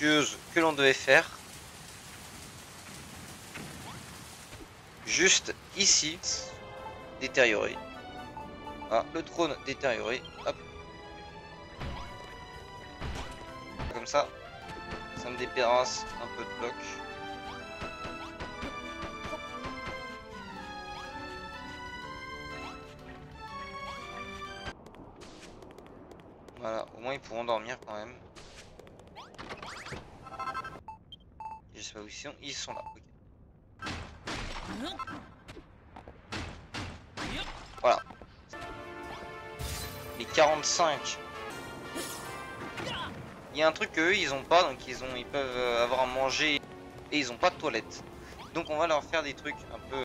que l'on devait faire. Juste ici, détérioré. Ah, le trône détérioré. Hop. Comme ça. Ça me débarrasse un peu de bloc. Voilà, au moins ils pourront dormir quand même. Je sais pas où ils sont, ils sont là. Voilà. Les 45. Il y a un truc qu'eux ils ont pas, donc ils ont ils peuvent avoir à manger et ils ont pas de toilette. Donc on va leur faire des trucs un peu